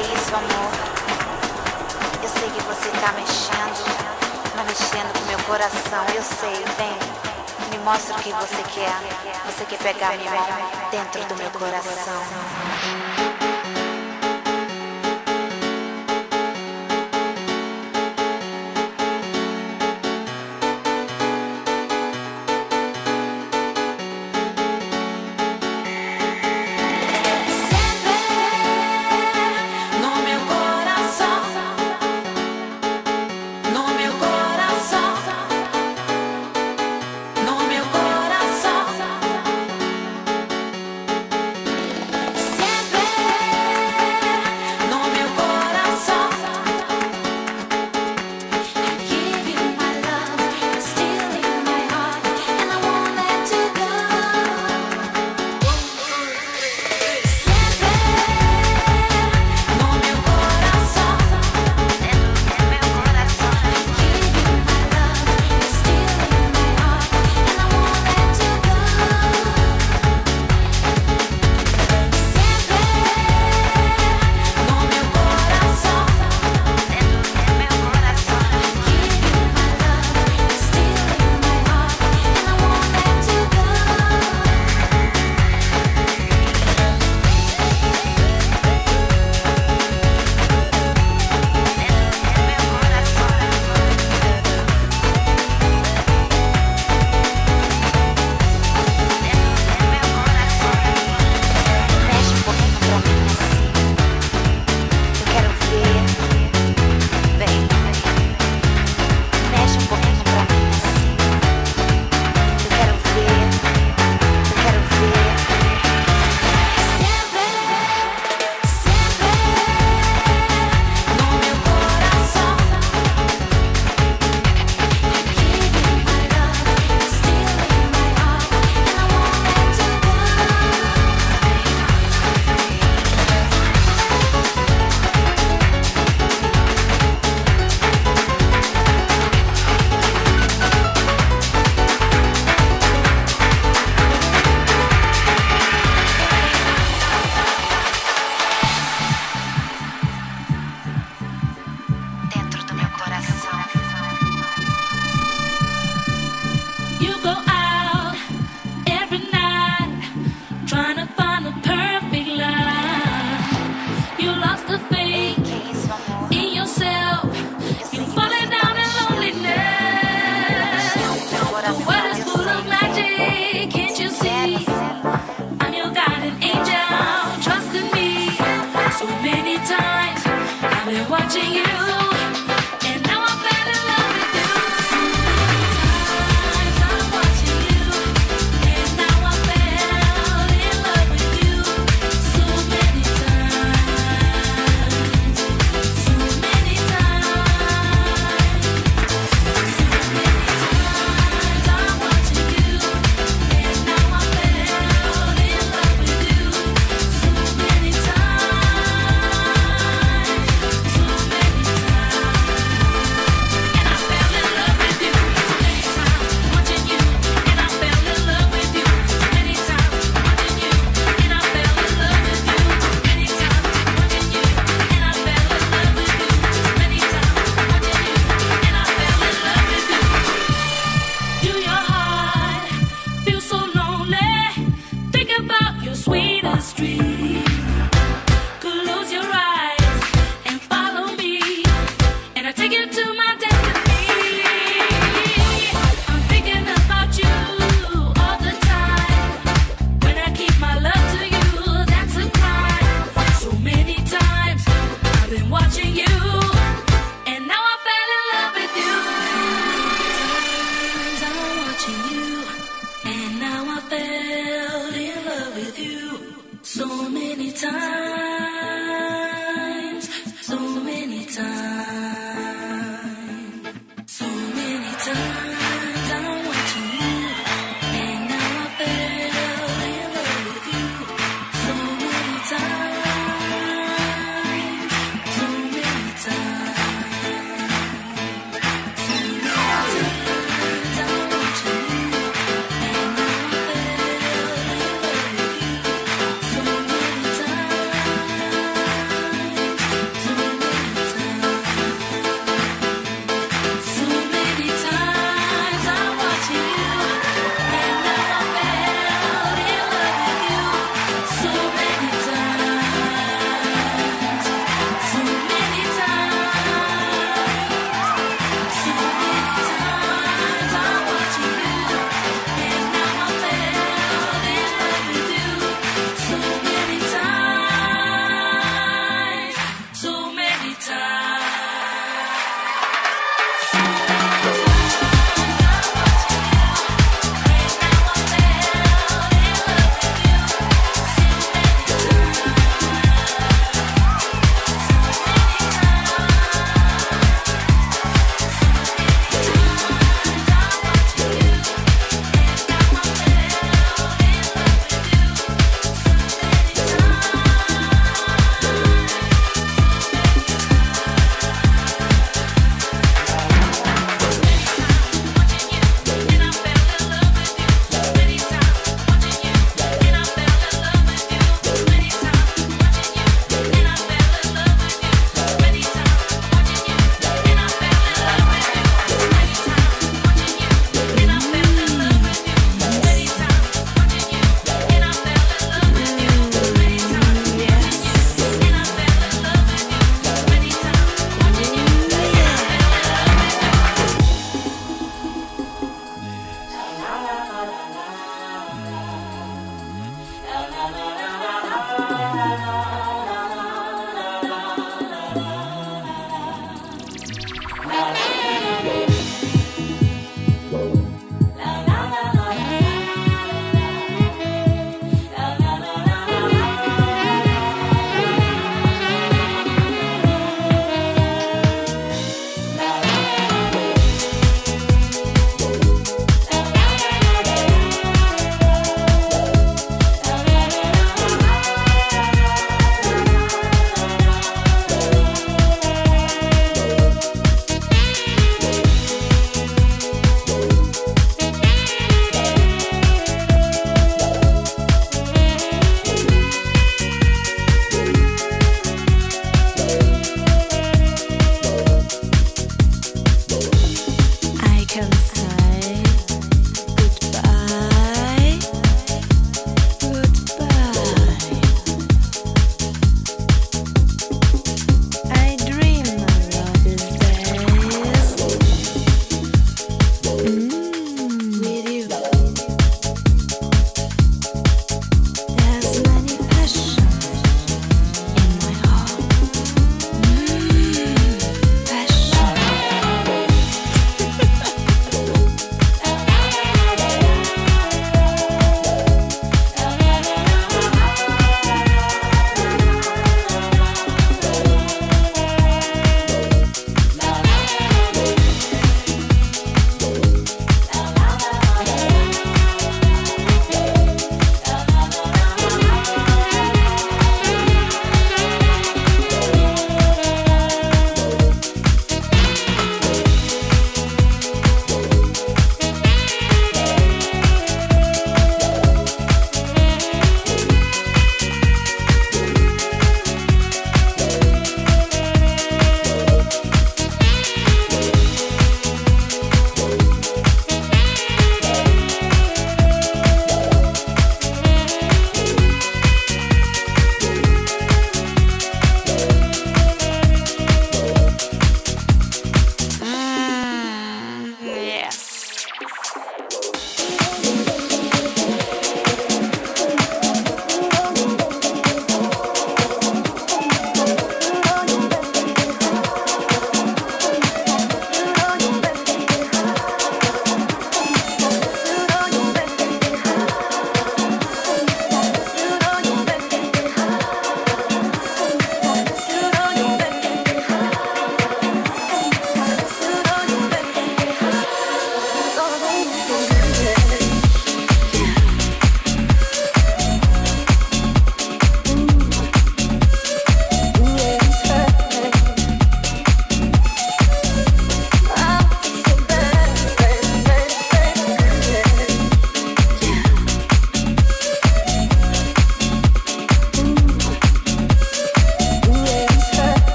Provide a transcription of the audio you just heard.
é isso, amor? Eu sei que você tá mexendo, mas mexendo com meu coração. Eu sei, vem, me mostra o que você quer. Você quer pegar minha mão dentro do meu coração. times. I've been watching you.